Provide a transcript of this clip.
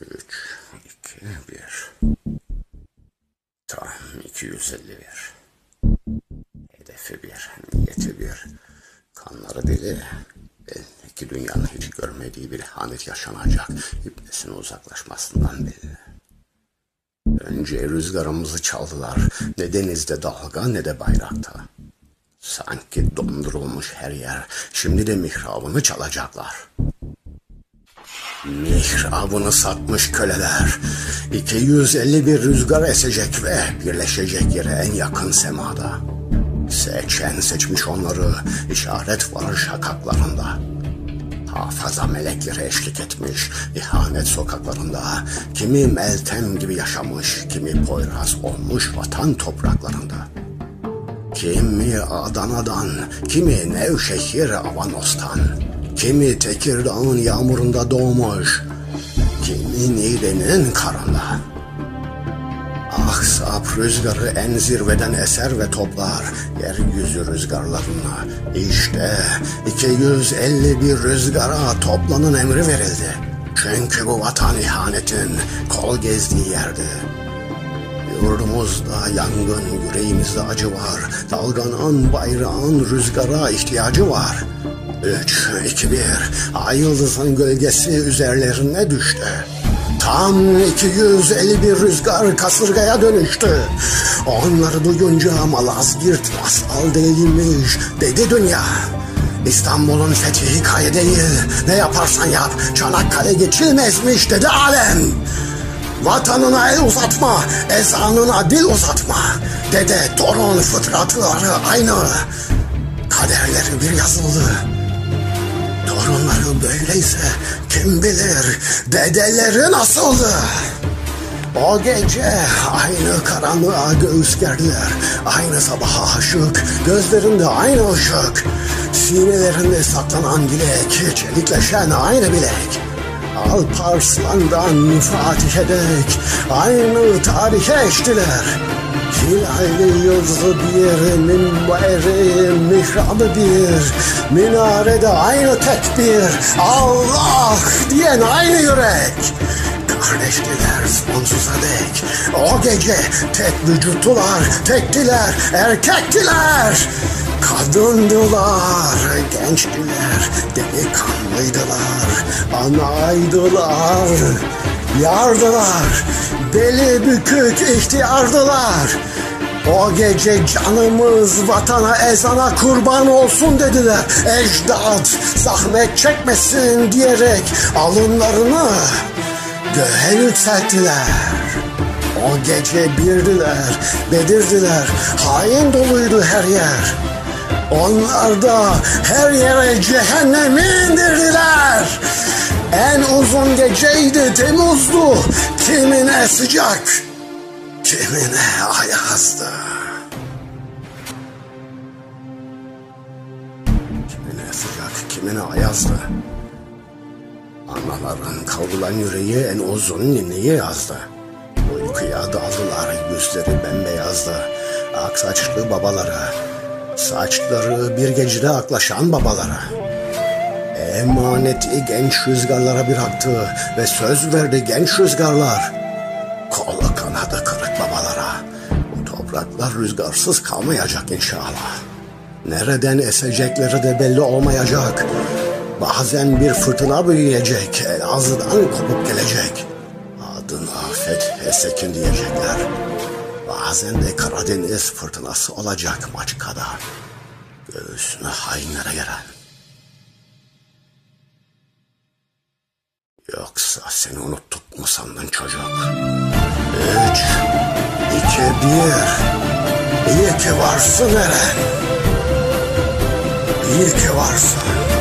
Üç, iki, bir. Tam 251. Hedefi bir, niyeti bir. Kanları deli. Belki dünyanın hiç görmediği bir hanet yaşanacak. İbnesine uzaklaşmasından belli. Önce rüzgarımızı çaldılar. Ne denizde dalga ne de bayrakta. Sanki dondurulmuş her yer. Şimdi de mihrabını çalacaklar. Mihrabını satmış köleler. 251 rüzgar esecek ve birleşecek yere en yakın semada. Seçen seçmiş onları işaret var şakaklarında. Hafaza melekleri eşlik etmiş ihanet sokaklarında. Kimi Meltem gibi yaşamış, kimi Poyraz olmuş vatan topraklarında. Kimi Adana'dan, kimi Nevşehir Avanos'tan, kimi Tekirdağ'ın yağmurunda doğmuş, kimi Niğde'nin karında. Aksap rüzgarı en zirveden eser ve toplar yeryüzü rüzgarlarına. İşte 251 rüzgara toplanın emri verildi. Çünkü bu vatan ihanetin kol gezdiği yerdi. Yurdumuzda yangın, yüreğimizde acı var. Dalganan bayrağın rüzgara ihtiyacı var. Üç, iki, bir. Ay yıldızın gölgesi üzerlerine düştü. Tam 251 rüzgar kasırgaya dönüştü. Onları duyunca Malazgirt masal değilmiş dedi dünya. İstanbul'un fethi hikaye değil. Ne yaparsan yap Çanakkale geçilmezmiş dedi alem. Vatanına el uzatma, ezanına dil uzatma. Dede, torun, fıtratları aynı. Kaderleri bir yazılı. Torunları böyleyse kim bilir dedeleri nasıldı? O gece aynı karanlığa göğüs gerdiler. Aynı sabaha aşık, gözlerinde aynı ışık. Sinelerinde saklanan dilek, çelikleşen aynı bilek. Alparslan'dan Fatih'e dek aynı tarihe eştiler. Hilalli yıldızı bir, minberi mihrabı bir, minarede aynı tekbir, Allah diyen aynı yürek. Kardeştiler sonsuza dek, o gece tek vücuttular, tektiler, erkektiler. Kadındılar, gençtiler, delikanlıydılar, anaydılar, yardılar, beli bükük ihtiyardılar. O gece canımız vatana ezana kurban olsun dediler. Ecdat zahmet çekmesin diyerek alınlarını göğe yükselttiler. O gece birdiler, bedirdiler, hain doluydu her yer. Onlar da her yere cehennemi indirdiler. En uzun geceydi Temmuz'du, kimine sıcak, kimine ayazdı. Kimine sıcak, kimine ayazdı. Analların kavrulan yüreği en uzun ninniyi yazdı. Uykuya daldılar, yüzleri bembeyazdı. Ak saçlı babalara, saçları bir gecede aklaşan babalara. Emaneti genç rüzgarlara bıraktı ve söz verdi genç rüzgarlar. Kolu kanadı kırık babalara. Bu topraklar rüzgarsız kalmayacak inşallah. Nereden esecekleri de belli olmayacak. Bazen bir fırtına büyüyecek, Elazığ'dan kopup gelecek. Adına Fethe Sekin diyecekler. Bazen de Karadeniz fırtınası olacak Maçka'da. Göğsüne hainlere gelen. Yoksa seni unuttuk mu sandın çocuk? Üç, iki, bir. İyi ki varsın Eren. İyi ki varsın.